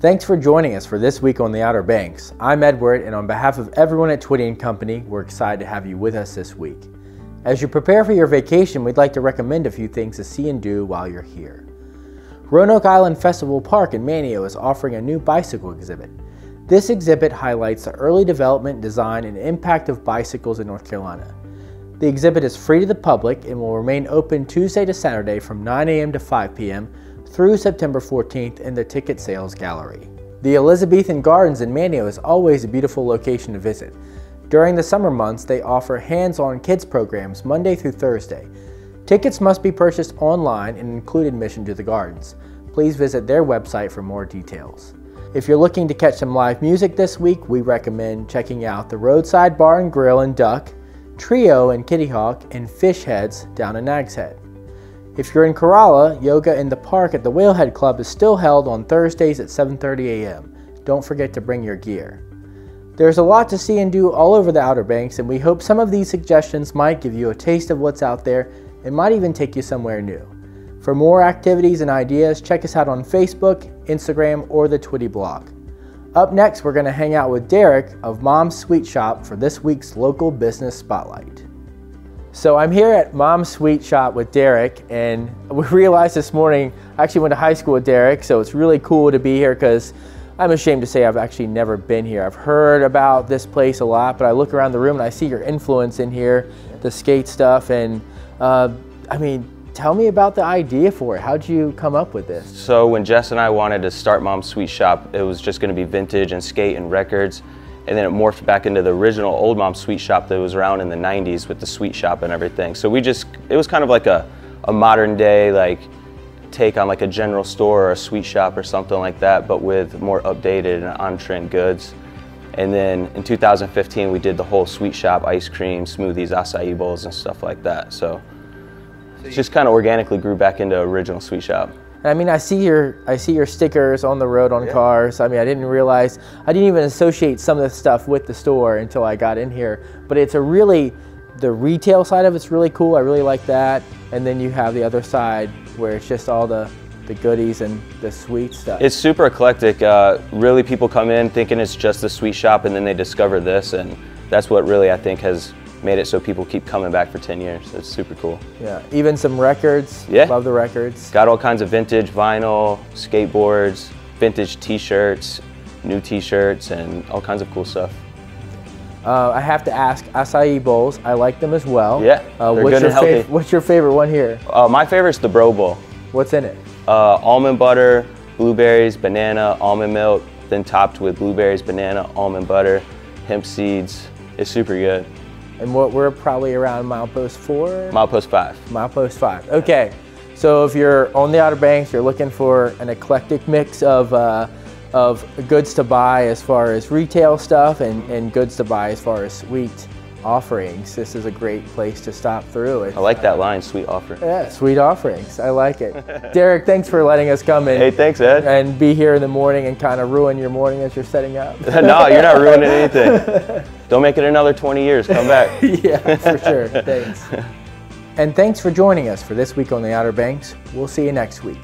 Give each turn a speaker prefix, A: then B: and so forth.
A: Thanks for joining us for this week on the Outer Banks. I'm Edward, and on behalf of everyone at Twiddy & Company, we're excited to have you with us this week. As you prepare for your vacation, we'd like to recommend a few things to see and do while you're here. Roanoke Island Festival Park in Manteo is offering a new bicycle exhibit. This exhibit highlights the early development, design, and impact of bicycles in North Carolina. The exhibit is free to the public and will remain open Tuesday to Saturday from 9 a.m. to 5 p.m. through September 14th in the ticket sales gallery. The Elizabethan Gardens in Manteo is always a beautiful location to visit. During the summer months, they offer hands-on kids programs Monday through Thursday. Tickets must be purchased online and include admission to the gardens. Please visit their website for more details. If you're looking to catch some live music this week, we recommend checking out the Roadside Bar and Grill in Duck, Trio in Kitty Hawk, and Fish Heads down in Nag's Head. If you're in Corolla, yoga in the park at the Whalehead Club is still held on Thursdays at 7.30 a.m. Don't forget to bring your gear. There's a lot to see and do all over the Outer Banks, and we hope some of these suggestions might give you a taste of what's out there and might even take you somewhere new. For more activities and ideas, check us out on Facebook, Instagram, or the Twiddy blog. Up next, we're going to hang out with Derek of Mom's Sweet Shop for this week's local business spotlight. So I'm here at Mom's Sweet Shop with Derek, and we realized this morning I actually went to high school with Derek, so it's really cool to be here because I'm ashamed to say I've actually never been here. I've heard about this place a lot, but I look around the room and I see your influence in here, the skate stuff, and uh, I mean, tell me about the idea for it. How'd you come up with this?
B: So when Jess and I wanted to start Mom's Sweet Shop, it was just going to be vintage and skate and records. And then it morphed back into the original Old Mom Sweet Shop that was around in the 90s with the sweet shop and everything. So we just, it was kind of like a, a modern day, like take on like a general store or a sweet shop or something like that, but with more updated and on-trend goods. And then in 2015, we did the whole sweet shop, ice cream, smoothies, acai bowls, and stuff like that. So it just kind of organically grew back into original sweet shop.
A: I mean, I see your I see your stickers on the road on yeah. cars. I mean, I didn't realize I didn't even associate some of the stuff with the store until I got in here. But it's a really the retail side of it's really cool. I really like that. And then you have the other side where it's just all the, the goodies and the sweet stuff.
B: It's super eclectic. Uh, really, people come in thinking it's just a sweet shop, and then they discover this, and that's what really I think has made it so people keep coming back for 10 years. It's super cool.
A: Yeah, even some records.
B: Yeah.
A: Love the records.
B: Got all kinds of vintage vinyl, skateboards, vintage t-shirts, new t-shirts, and all kinds of cool stuff.
A: Uh, I have to ask, acai bowls, I like them as well.
B: Yeah, uh,
A: they're
B: good
A: and
B: healthy.
A: What's your favorite one here?
B: Uh, my favorite is the Bro Bowl.
A: What's in it?
B: Uh, almond butter, blueberries, banana, almond milk, then topped with blueberries, banana, almond butter, hemp seeds. It's super good.
A: And what we're probably around milepost four?
B: Milepost five.
A: Milepost five. Okay. So if you're on the Outer Banks, you're looking for an eclectic mix of uh, of goods to buy as far as retail stuff and, and goods to buy as far as sweet offerings. This is a great place to stop through.
B: It's, I like that line, sweet offerings.
A: Yeah, sweet offerings. I like it. Derek, thanks for letting us come in.
B: Hey, thanks, Ed.
A: And be here in the morning and kind of ruin your morning as you're setting up.
B: no, you're not ruining anything. Don't make it another 20 years. Come back.
A: yeah, for sure. Thanks. And thanks for joining us for this week on the Outer Banks. We'll see you next week.